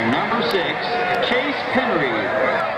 Number six, Chase Henry.